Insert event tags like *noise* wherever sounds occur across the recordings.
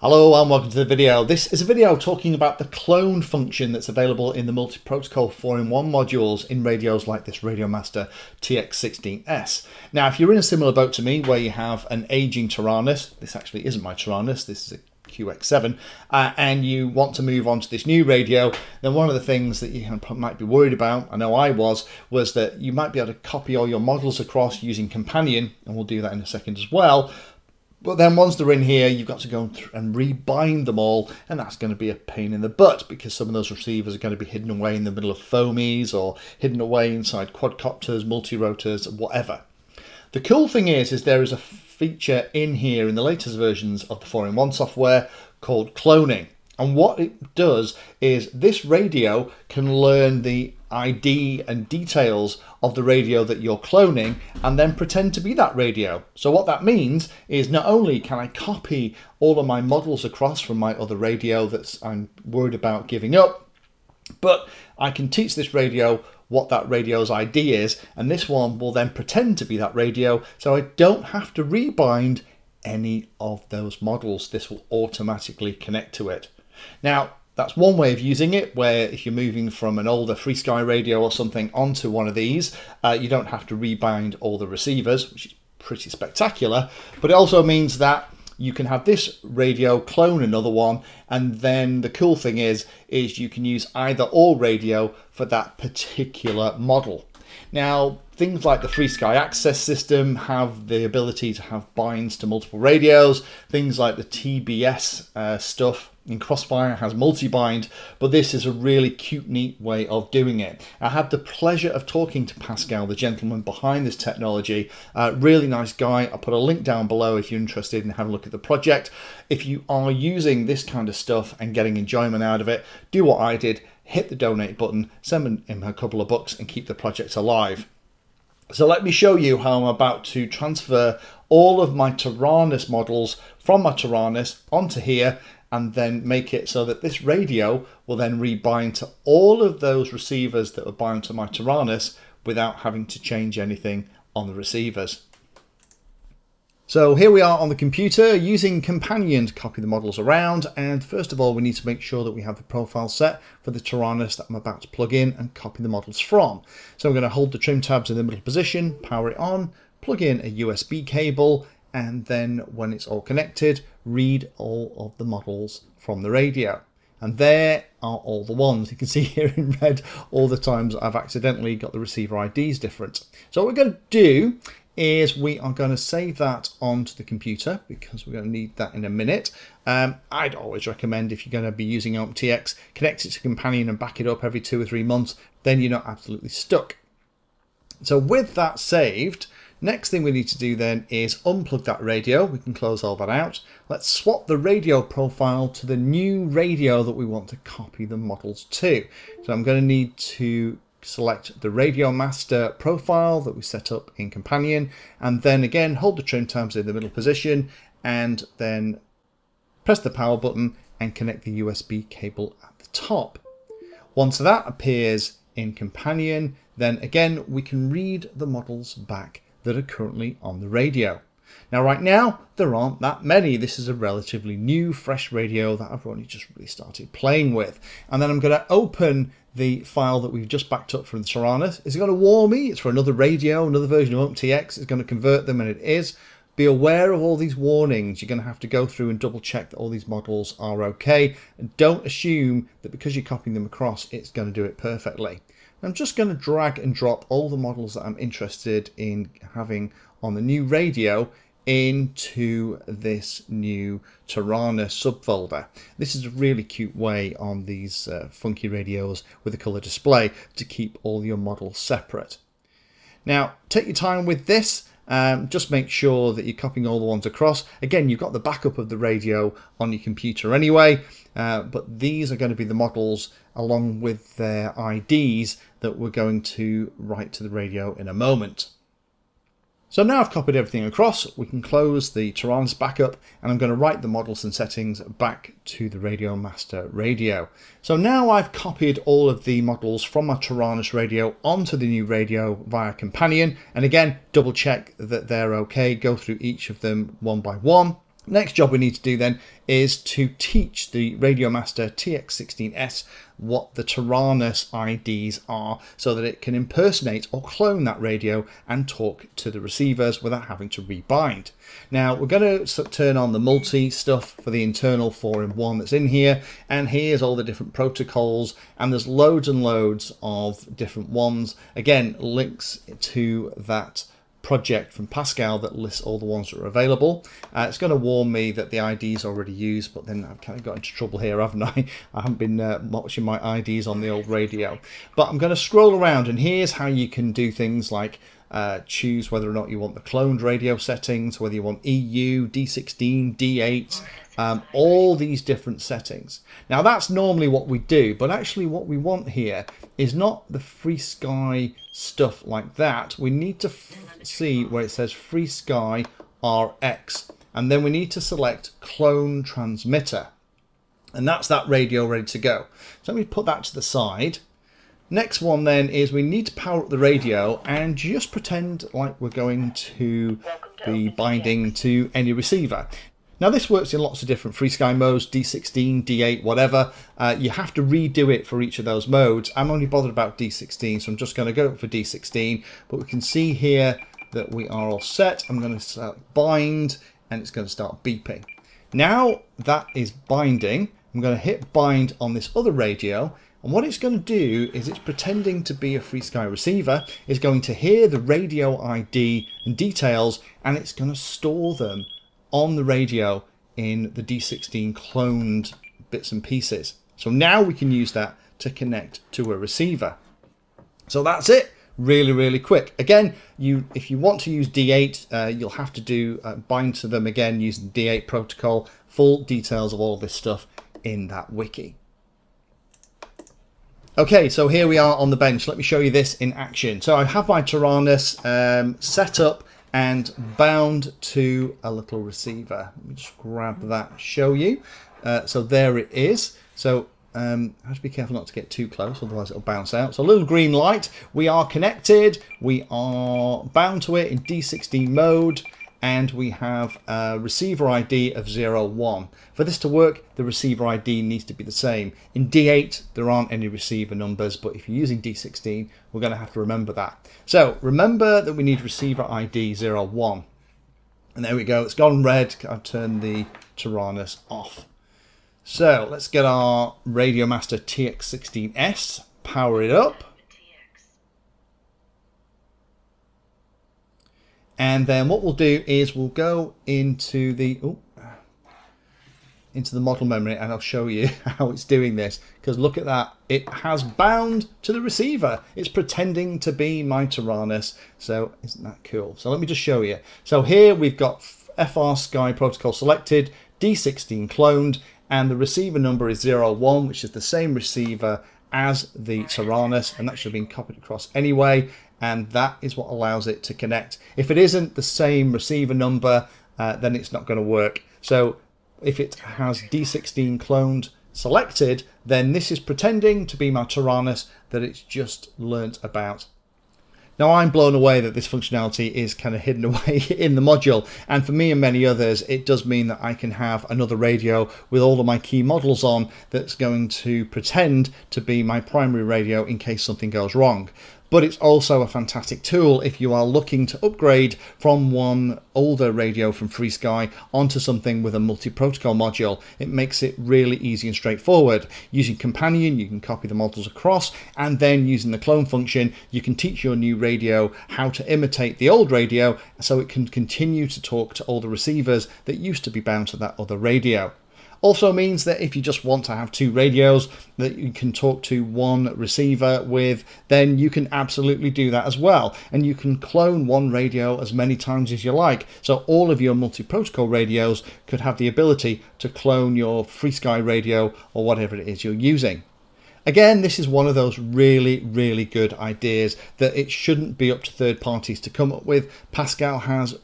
Hello and welcome to the video. This is a video talking about the clone function that's available in the multi-protocol 4-in-1 modules in radios like this Radiomaster TX16S. Now if you're in a similar boat to me where you have an aging Taranis, this actually isn't my Taranis, this is a QX7, uh, and you want to move on to this new radio, then one of the things that you might be worried about, I know I was, was that you might be able to copy all your models across using Companion, and we'll do that in a second as well, but then once they're in here, you've got to go and rebind them all, and that's going to be a pain in the butt because some of those receivers are going to be hidden away in the middle of foamies or hidden away inside quadcopters, multi-rotors, whatever. The cool thing is, is there is a feature in here in the latest versions of the 4-in-1 software called cloning. And what it does is this radio can learn the ID and details of the radio that you're cloning and then pretend to be that radio. So what that means is not only can I copy all of my models across from my other radio that I'm worried about giving up, but I can teach this radio what that radio's ID is, and this one will then pretend to be that radio, so I don't have to rebind any of those models. This will automatically connect to it. Now, that's one way of using it, where if you're moving from an older FrSky radio or something onto one of these, uh, you don't have to rebind all the receivers, which is pretty spectacular. But it also means that you can have this radio clone another one and then the cool thing is is you can use either or radio for that particular model now things like the FrSky access system have the ability to have binds to multiple radios things like the tbs uh, stuff in Crossfire has multi-bind, but this is a really cute, neat way of doing it. I had the pleasure of talking to Pascal, the gentleman behind this technology. Uh, really nice guy. I'll put a link down below if you're interested in having a look at the project. If you are using this kind of stuff and getting enjoyment out of it, do what I did, hit the donate button, send him a couple of bucks and keep the project alive. So let me show you how I'm about to transfer all of my Taranis models from my Taranis onto here and then make it so that this radio will then rebind to all of those receivers that are bound to my Taranis without having to change anything on the receivers. So here we are on the computer using Companion to copy the models around and first of all we need to make sure that we have the profile set for the Taranis that I'm about to plug in and copy the models from. So I'm going to hold the trim tabs in the middle position, power it on, plug in a USB cable and then when it's all connected, read all of the models from the radio. And there are all the ones. You can *laughs* see here in red all the times I've accidentally got the receiver IDs different. So what we're going to do is we are going to save that onto the computer because we're going to need that in a minute. Um, I'd always recommend if you're going to be using OpenTX, connect it to Companion and back it up every two or three months, then you're not absolutely stuck. So with that saved, Next thing we need to do then is unplug that radio. We can close all that out. Let's swap the radio profile to the new radio that we want to copy the models to. So I'm going to need to select the Radio Master profile that we set up in Companion and then again hold the trim tabs in the middle position and then press the power button and connect the USB cable at the top. Once that appears in Companion then again we can read the models back that are currently on the radio. Now right now there aren't that many. This is a relatively new fresh radio that I've only just really started playing with. And then I'm going to open the file that we've just backed up from the Taranis. Is it going to warn me? It's for another radio, another version of OpenTX. It's going to convert them and it is. Be aware of all these warnings. You're going to have to go through and double check that all these models are okay. And don't assume that because you're copying them across, it's going to do it perfectly. I'm just going to drag and drop all the models that I'm interested in having on the new radio into this new Taranis subfolder. This is a really cute way on these uh, funky radios with a color display to keep all your models separate. Now take your time with this um, just make sure that you're copying all the ones across. Again, you've got the backup of the radio on your computer anyway, uh, but these are going to be the models along with their IDs that we're going to write to the radio in a moment. So now I've copied everything across, we can close the Taranis backup and I'm going to write the models and settings back to the Radio Master radio. So now I've copied all of the models from my Taranis radio onto the new radio via Companion and again double check that they're okay, go through each of them one by one Next job we need to do then is to teach the Radiomaster TX16S what the Taranis IDs are so that it can impersonate or clone that radio and talk to the receivers without having to rebind. Now we're going to turn on the multi stuff for the internal 4-in-1 that's in here and here's all the different protocols and there's loads and loads of different ones. Again links to that project from Pascal that lists all the ones that are available. Uh, it's going to warn me that the ID is already used, but then I've kind of got into trouble here, *laughs* haven't I? I haven't been uh, watching my IDs on the old radio. But I'm going to scroll around, and here's how you can do things like uh, choose whether or not you want the cloned radio settings, whether you want EU, D16, D8, um, all these different settings. Now that's normally what we do, but actually what we want here is not the FrSky stuff like that. We need to see where it says FrSky RX, and then we need to select clone transmitter. And that's that radio ready to go. So let me put that to the side. Next one then is we need to power up the radio and just pretend like we're going to be binding to any receiver. Now this works in lots of different FrSky modes, D16, D8, whatever. Uh, you have to redo it for each of those modes. I'm only bothered about D16, so I'm just going to go for D16. But we can see here that we are all set. I'm going to select bind, and it's going to start beeping. Now that is binding, I'm going to hit bind on this other radio, and what it's going to do is it's pretending to be a FrSky receiver, is going to hear the radio ID and details, and it's going to store them on the radio in the D16 cloned bits and pieces. So now we can use that to connect to a receiver. So that's it. Really, really quick. Again, you if you want to use D8, uh, you'll have to do uh, bind to them again using the D8 protocol. Full details of all this stuff in that wiki. Okay, so here we are on the bench. Let me show you this in action. So I have my Taranis um, set up and bound to a little receiver. Let me just grab that, show you. Uh, so there it is. So um, I have to be careful not to get too close, otherwise it'll bounce out. So a little green light. We are connected. We are bound to it in D16 mode and we have a receiver ID of 01. For this to work, the receiver ID needs to be the same. In D8, there aren't any receiver numbers, but if you're using D16, we're going to have to remember that. So remember that we need receiver ID 01. And there we go, it's gone red. I've turned the Taranis off. So let's get our Radiomaster TX16S, power it up. And then what we'll do is we'll go into the ooh, into the model memory and I'll show you *laughs* how it's doing this. Because look at that. It has bound to the receiver. It's pretending to be my Taranis. So isn't that cool? So let me just show you. So here we've got FrSky protocol selected D16 cloned and the receiver number is 01 which is the same receiver as the Taranis and that should have been copied across anyway and that is what allows it to connect. If it isn't the same receiver number, uh, then it's not going to work. So if it has D16 cloned selected, then this is pretending to be my Taranis that it's just learnt about. Now I'm blown away that this functionality is kind of hidden *laughs* away in the module and for me and many others it does mean that I can have another radio with all of my key models on that's going to pretend to be my primary radio in case something goes wrong but it's also a fantastic tool if you are looking to upgrade from one older radio from FrSky onto something with a multi-protocol module. It makes it really easy and straightforward. Using Companion, you can copy the models across, and then using the clone function, you can teach your new radio how to imitate the old radio so it can continue to talk to all the receivers that used to be bound to that other radio. Also means that if you just want to have two radios that you can talk to one receiver with, then you can absolutely do that as well. And you can clone one radio as many times as you like. So all of your multi-protocol radios could have the ability to clone your FrSky radio or whatever it is you're using. Again, this is one of those really, really good ideas that it shouldn't be up to third parties to come up with. Pascal has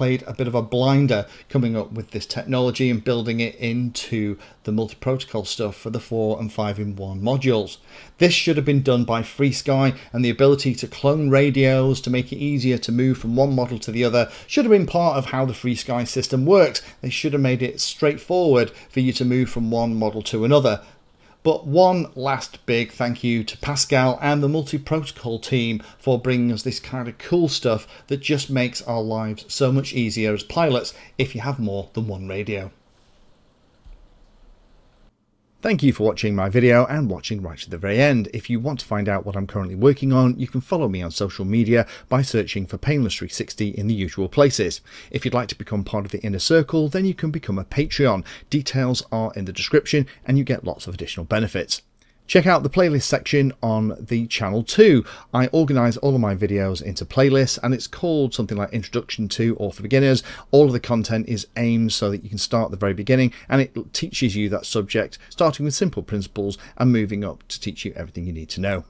played a bit of a blinder coming up with this technology and building it into the multi-protocol stuff for the 4 and 5 in 1 modules. This should have been done by FrSky and the ability to clone radios to make it easier to move from one model to the other should have been part of how the FrSky system works. They should have made it straightforward for you to move from one model to another. But one last big thank you to Pascal and the multi protocol team for bringing us this kind of cool stuff that just makes our lives so much easier as pilots if you have more than one radio. Thank you for watching my video and watching right to the very end. If you want to find out what I'm currently working on, you can follow me on social media by searching for Painless 360 in the usual places. If you'd like to become part of the inner circle, then you can become a Patreon. Details are in the description and you get lots of additional benefits. Check out the playlist section on the channel too. I organise all of my videos into playlists and it's called something like Introduction to or for Beginners. All of the content is aimed so that you can start at the very beginning and it teaches you that subject starting with simple principles and moving up to teach you everything you need to know.